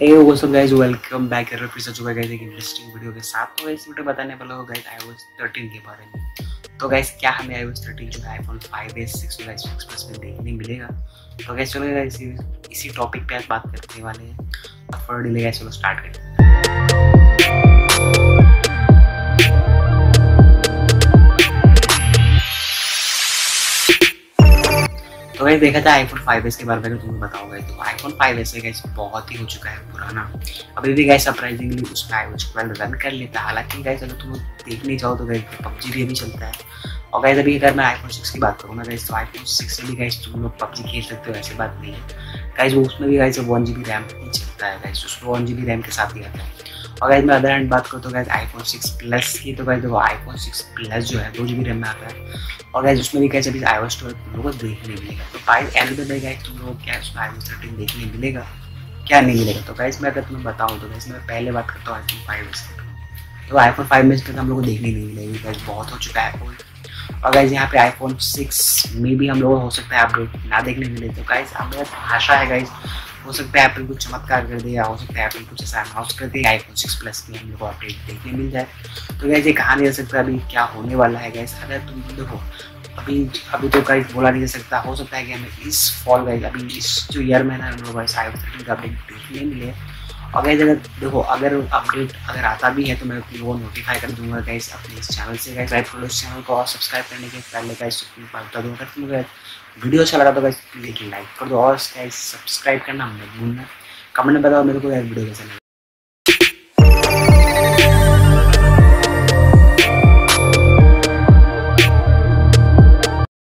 हे वो सब guys welcome back कर फिर से चुका गाइस एक इंटरेस्टिंग वीडियो के साथ। तो गाइस वीडियो बताने वाला हूँ गाइस iOS 13 के बारे में। तो गाइस क्या हमें iOS 13 जो है iPhone 5s 6 गाइस 6 प्लस में देखने मिलेगा? तो गाइस चलो गाइस इसी टॉपिक पे आज बात करने वाले हैं। फॉर डिले गाइस चलो स्टार्ट करते हैं। वैसे देखा था आईफोन फाइव एस के बारे में तुम्हें बताऊँगा तो आईफोन 5s में गाइस बहुत ही हो चुका है पुराना। अभी भी गाइस सरप्राइजिंगली उसमें iOS 12 रन कर लेता है। हालाँकि गाइस अगर तुम देखने जाओ तो गाइस पबजी भी अभी चलता है। और गाइस अभी अगर मैं आईफोन 6 की बात करूँ ना गाइस तो आईफोन 6 से भी गाइस तुम लोग पबजी खेल सकते हो, ऐसी बात नहीं है। गाइस वो उसमें भी guys one G B RAM चलता है गाइस उसमें वन जी बी रैम के साथ ही आता है। और गाइस मैं अदर हैंड बात करूँ तो गाइस आईफोन 6 प्लस की तो गाइस देखो आईफोन 6 प्लस जो है, दो जी बी रैम में आता है। और गाइस उसमें भी गाइस अभी iOS 12 तुम लोगों को देखने मिलेगा तो फाइव एंड में गाइस तुम लोगों क्या उसमें iOS 13 देखने मिलेगा, क्या नहीं मिलेगा? तो गाइस मैं अगर तुम्हें बताऊँ तो गाइस मैं पहले बात करता हूँ आईफोन फाइव एस तो आईफोन फाइव में हम लोग को देखने नहीं मिलेगी गाइस बहुत हो चुका है आईफोन और गाइज़ यहाँ पे आईफोन सिक्स में भी हम लोग हो सकता है अपडेट ना देखने मिले। तो गाइज़ हमें आशा है गाइज़ हो सकता है एप्पल कुछ चमत्कार कर दे या हो सकता है एप्पल कुछ ऐसा अनाउंस कर दे आईफोन सिक्स प्लस में हम लोग को अपडेट देखने मिल जाए। तो गैस ये कहा नहीं जा सकता अभी क्या होने वाला है गैस अगर तुम देखो, अभी अभी तो कहीं बोला नहीं जा सकता, हो सकता है कि हमें इस फॉल गाइस अभी इस जो ईयर में ना हम लोग आई आईफोन का अपडेट देखने मिले। और गाइस अगर देखो, अगर अपडेट अगर आता भी है तो मैं वो नोटिफाई कर दूँगा गाइस अपने इस चैनल से। गाइस लाइक करो इस चैनल को और सब्सक्राइब करने के पहले गाइस बता दूँगा तुम गाइस वीडियो अच्छा लगा तो प्लीज़ लाइक कर दो और गाइस सब्सक्राइब करना मत भूलना। कमेंट में बताओ मेरे को यार वीडियो कैसा लगा।